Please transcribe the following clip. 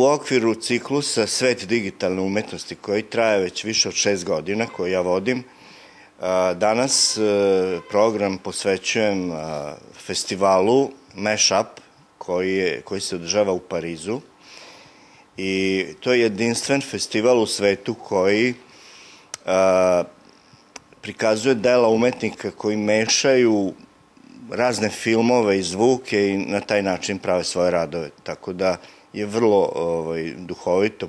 U okviru ciklusa Svet digitalne umetnosti koji traje već više od šest godina, koji ja vodim, danas e, program posvećujem festivalu Mashup koji, je, koji se održava u Parizu. I to je jedinstven festival u svetu koji prikazuje dela umetnika koji mešaju razne filmove i zvuke i na taj način prave svoje radove. Tako da je vrlo ovaj, duhovito.